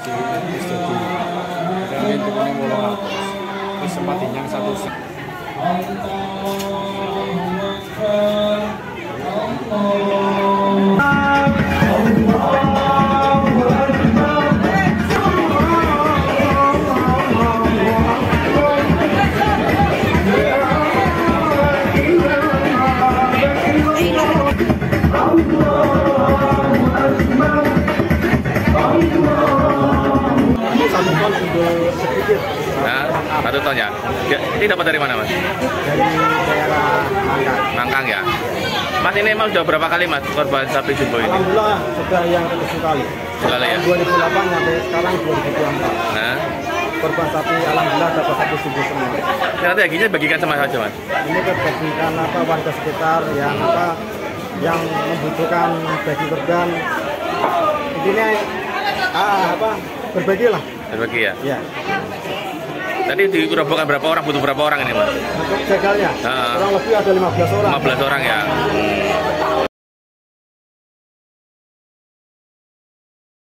wis dadi dan itu kan mulai wis sempat yang satu Nah, satu ton ya. ya. Ini dapat dari mana mas? dari daerah Mangkang. Nangkang ya. Mas ini emang sudah berapa kali mas korban sapi jumbo ini? Alhamdulillah sudah yang ketujuh kali. Sekali ya. Tahun 2008 sampai sekarang 2024. Nah, Korban sapi alhamdulillah dapat satu subuh semua. nanti dagingnya bagikan sama saja mas. Ini terbagikan apa warga sekitar yang apa yang membutuhkan daging kurban. Intinya ah, apa berbagilah. Berbagi ya. Ya. Tadi di rombongan berapa orang? Butuh berapa orang ini mas? Untuk jagalnya Ah. kurang lebih ada 15 orang. 15 orang ya. Hmm.